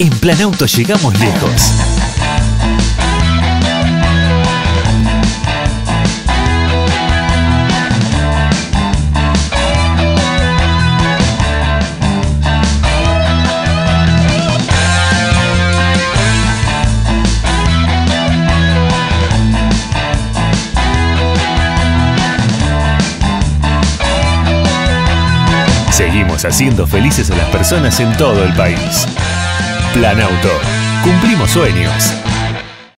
En Plan Auto llegamos lejos. Seguimos haciendo felices a las personas en todo el país. Plan Auto. Cumplimos sueños.